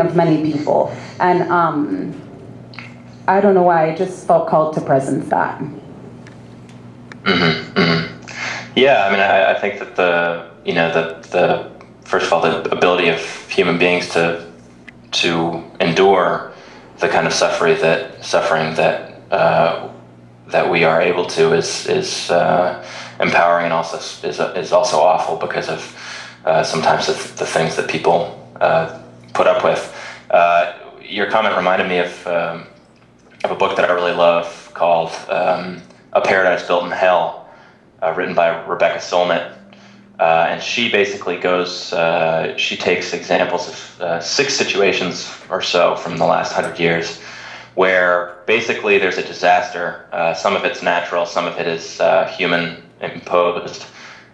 of many people. And um, I don't know why, I just felt called to presence that. Mm-hmm, mm-hmm. Yeah, I mean, I, I, think that the you know the the first of all the ability of human beings to to endure the kind of suffering that suffering that uh, that we are able to is is uh, empowering and also is is also awful because of uh, sometimes the, the, things that people uh, put up with. Your comment reminded me of um, of a book that I really love called um, A Paradise Built in Hell, uh, written by Rebecca Solnit. Uh, and she basically goes, uh, she takes examples of uh, six situations or so from the last hundred years where basically there's a disaster. Uh, some of it's natural, some of it is uh, human imposed.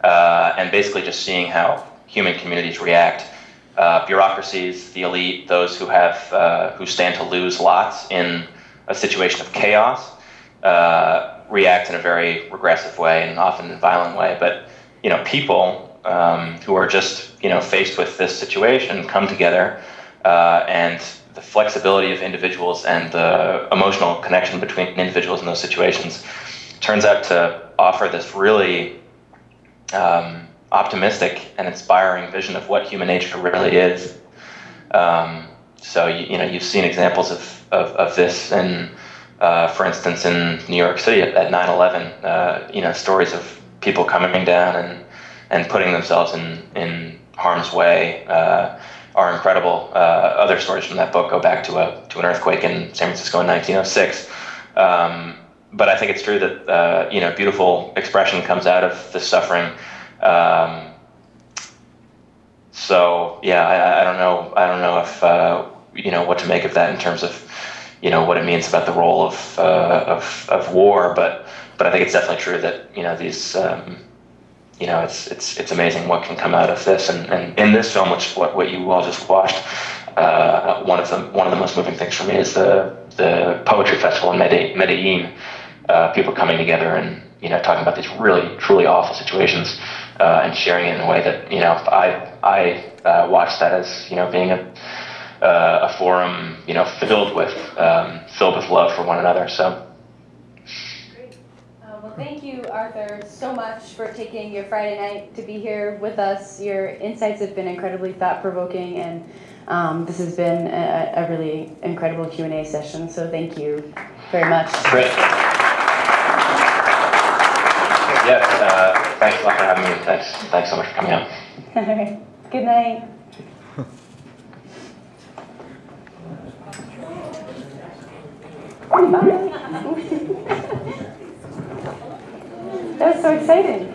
and basically just seeing how human communities react. Bureaucracies, the elite, those who have, who stand to lose lots in a situation of chaos, uh, react in a very regressive way and often in a violent way. But you know, people um, who are just you know faced with this situation come together, uh, and the flexibility of individuals and the emotional connection between individuals in those situations turns out to offer this really um, optimistic and inspiring vision of what human nature really is. Um, so you, you know you've seen examples of, of, of this and uh, for instance in New York City at 9/11 uh, you know stories of people coming down and and putting themselves in in harm's way uh, are incredible. Uh, other stories from that book go back to a to an earthquake in San Francisco in 1906. Um, but I think it's true that uh, you know beautiful expression comes out of the suffering. Um, so yeah, I, I, don't know. I don't know if uh, you know what to make of that in terms of you know what it means about the role of uh, of, of war. But but I think it's definitely true that you know these um, you know it's it's it's amazing what can come out of this. And, and in this film, which what, what you all just watched, uh, one of the one of the most moving things for me is the the poetry festival in Medellin. Uh, people coming together and you know talking about these really truly awful situations uh, and sharing it in a way that you know I I uh, watched that as you know being a uh, a forum, you know, filled with um, filled with love for one another. So. Great. Uh, well, thank you, Arthur, so much for taking your Friday night to be here with us. Your insights have been incredibly thought provoking, and um, this has been a, a really incredible Q and A session. So thank you very much. Great. Uh, thanks a lot for having me. Thanks, thanks so much for coming out. All right. Good night. that was so exciting.